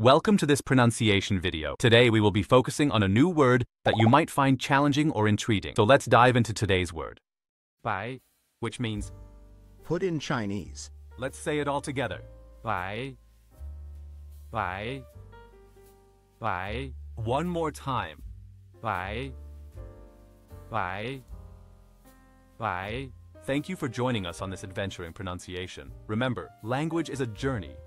Welcome to this pronunciation video. Today we will be focusing on a new word that you might find challenging or intriguing. So let's dive into today's word. Bai, which means put in Chinese. Let's say it all together. Bai. Bai. Bai. One more time. Bai. Bai. Bai. Thank you for joining us on this adventure in pronunciation. Remember, language is a journey